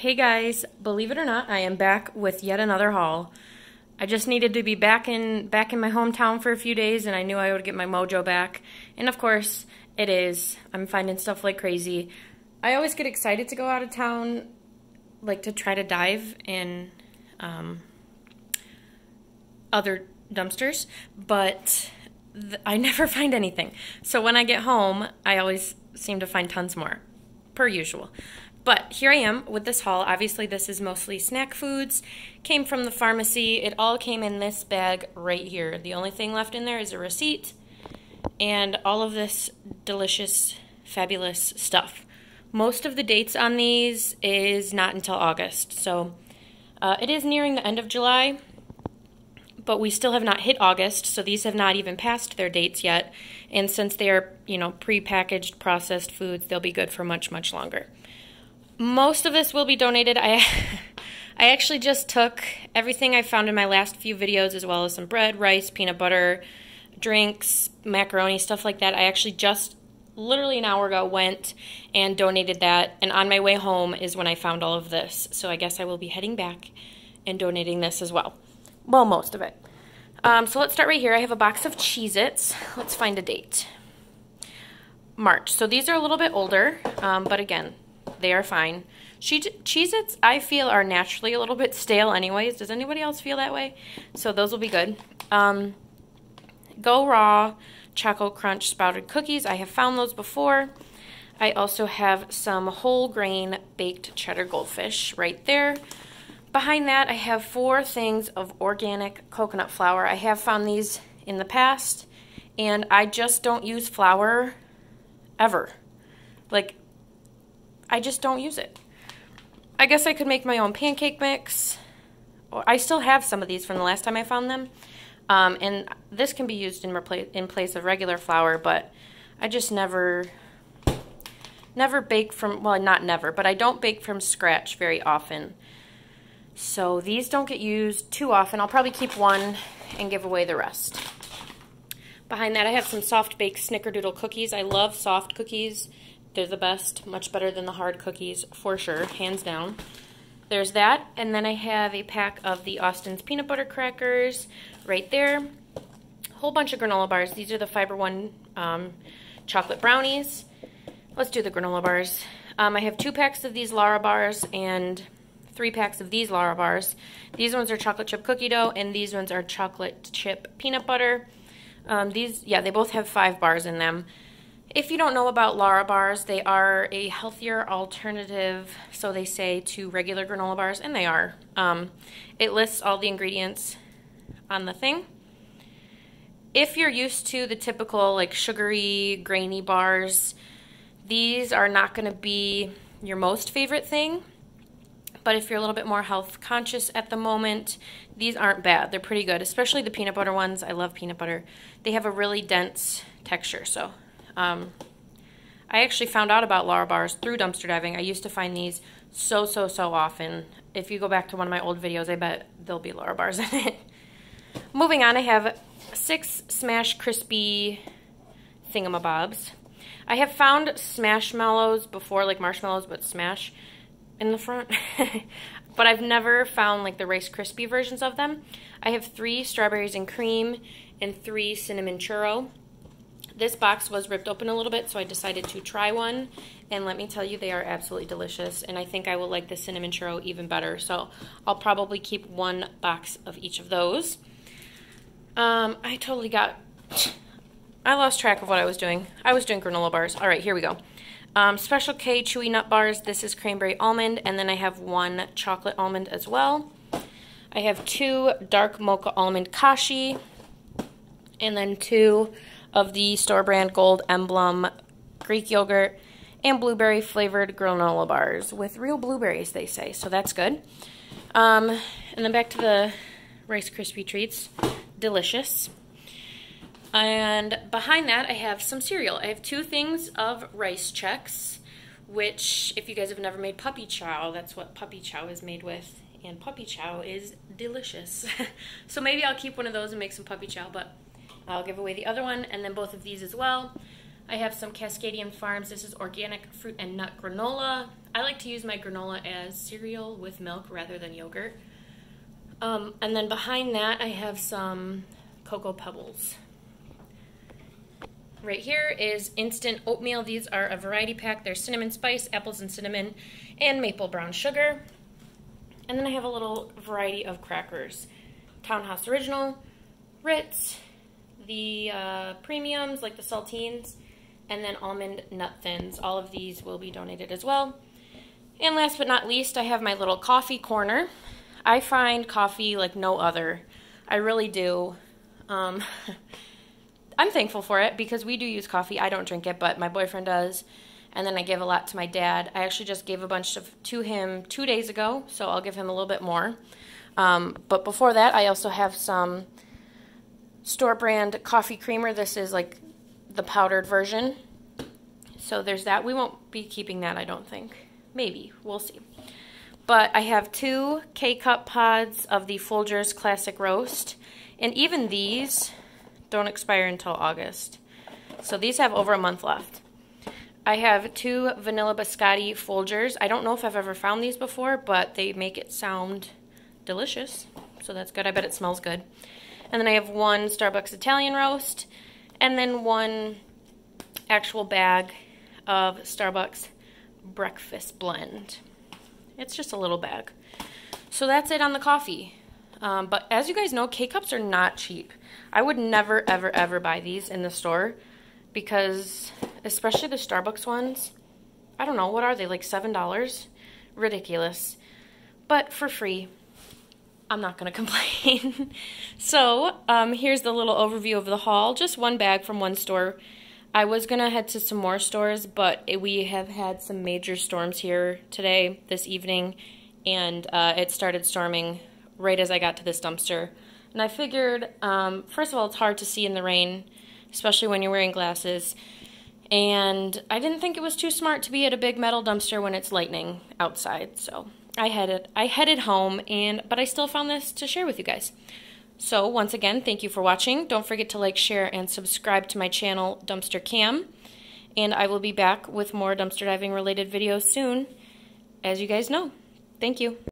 Hey guys, believe it or not, I am back with yet another haul. I just needed to be back in back in my hometown for a few days and I knew I would get my mojo back. And of course, it is. I'm finding stuff like crazy. I always get excited to go out of town like to try to dive in um, other dumpsters, but I never find anything. So when I get home, I always seem to find tons more, per usual. But here I am with this haul. Obviously, this is mostly snack foods. Came from the pharmacy. It all came in this bag right here. The only thing left in there is a receipt and all of this delicious, fabulous stuff. Most of the dates on these is not until August. So uh, it is nearing the end of July but we still have not hit August, so these have not even passed their dates yet. And since they are, you know, pre-packaged processed foods, they'll be good for much, much longer. Most of this will be donated. I I actually just took everything I found in my last few videos as well as some bread, rice, peanut butter, drinks, macaroni, stuff like that. I actually just literally an hour ago went and donated that and on my way home is when I found all of this. So I guess I will be heading back and donating this as well. Well, most of it. Um, so let's start right here. I have a box of Cheez-Its. Let's find a date. March. So these are a little bit older, um, but again, they are fine. Cheez-Its, I feel, are naturally a little bit stale anyways. Does anybody else feel that way? So those will be good. Um, Go Raw Choco Crunch Sprouted Cookies. I have found those before. I also have some whole grain baked cheddar goldfish right there. Behind that, I have four things of organic coconut flour. I have found these in the past, and I just don't use flour ever. Like, I just don't use it. I guess I could make my own pancake mix. I still have some of these from the last time I found them. Um, and this can be used in, in place of regular flour, but I just never, never bake from, well, not never, but I don't bake from scratch very often. So these don't get used too often. I'll probably keep one and give away the rest. Behind that, I have some soft baked snickerdoodle cookies. I love soft cookies. They're the best, much better than the hard cookies for sure, hands down. There's that, and then I have a pack of the Austin's peanut butter crackers right there. A whole bunch of granola bars. These are the Fiber One um, chocolate brownies. Let's do the granola bars. Um, I have two packs of these Lara bars and three packs of these Lara bars. These ones are chocolate chip cookie dough, and these ones are chocolate chip peanut butter. Um, these, yeah, they both have five bars in them. If you don't know about Lara bars, they are a healthier alternative, so they say, to regular granola bars, and they are. Um, it lists all the ingredients on the thing. If you're used to the typical like sugary, grainy bars, these are not going to be your most favorite thing but if you're a little bit more health conscious at the moment, these aren't bad. They're pretty good, especially the peanut butter ones. I love peanut butter. They have a really dense texture, so um, I actually found out about Lara bars through dumpster diving. I used to find these so, so, so often. If you go back to one of my old videos, I bet there'll be Lara bars in it. Moving on, I have six Smash Crispy thingamabobs. I have found Smashmallows before, like marshmallows, but Smash in the front. but I've never found like the Rice Krispie versions of them. I have three strawberries and cream and three cinnamon churro. This box was ripped open a little bit, so I decided to try one. And let me tell you, they are absolutely delicious. And I think I will like the cinnamon churro even better. So I'll probably keep one box of each of those. Um, I totally got... I lost track of what I was doing. I was doing granola bars. All right, here we go. Um, Special K Chewy Nut Bars. This is cranberry almond, and then I have one chocolate almond as well. I have two dark mocha almond kashi, and then two of the store brand Gold Emblem Greek yogurt and blueberry flavored granola bars with real blueberries, they say, so that's good. Um, and then back to the Rice Krispie treats. Delicious. And behind that, I have some cereal. I have two things of Rice Chex, which, if you guys have never made puppy chow, that's what puppy chow is made with. And puppy chow is delicious. so maybe I'll keep one of those and make some puppy chow, but I'll give away the other one, and then both of these as well. I have some Cascadian Farms. This is organic fruit and nut granola. I like to use my granola as cereal with milk rather than yogurt. Um, and then behind that, I have some Cocoa Pebbles. Right here is instant oatmeal. These are a variety pack. There's cinnamon spice, apples and cinnamon, and maple brown sugar. And then I have a little variety of crackers. Townhouse Original, Ritz, the uh, premiums like the saltines, and then almond nut thins. All of these will be donated as well. And last but not least, I have my little coffee corner. I find coffee like no other. I really do. Um, I'm thankful for it because we do use coffee. I don't drink it, but my boyfriend does. And then I give a lot to my dad. I actually just gave a bunch of to him two days ago, so I'll give him a little bit more. Um, but before that, I also have some store brand coffee creamer. This is like the powdered version. So there's that. We won't be keeping that, I don't think. Maybe. We'll see. But I have two K-Cup pods of the Folgers Classic Roast. And even these don't expire until August. So these have over a month left. I have two Vanilla Biscotti Folgers. I don't know if I've ever found these before, but they make it sound delicious. So that's good. I bet it smells good. And then I have one Starbucks Italian Roast, and then one actual bag of Starbucks Breakfast Blend. It's just a little bag. So that's it on the coffee. Um, but as you guys know, K-Cups are not cheap. I would never, ever, ever buy these in the store because, especially the Starbucks ones, I don't know, what are they, like $7? Ridiculous. But for free, I'm not going to complain. so, um, here's the little overview of the haul. Just one bag from one store. I was going to head to some more stores, but we have had some major storms here today, this evening, and uh, it started storming right as I got to this dumpster. And I figured, um, first of all, it's hard to see in the rain, especially when you're wearing glasses. And I didn't think it was too smart to be at a big metal dumpster when it's lightning outside. So I headed I headed home and but I still found this to share with you guys. So once again, thank you for watching. Don't forget to like, share, and subscribe to my channel, Dumpster Cam. And I will be back with more dumpster diving related videos soon, as you guys know. Thank you.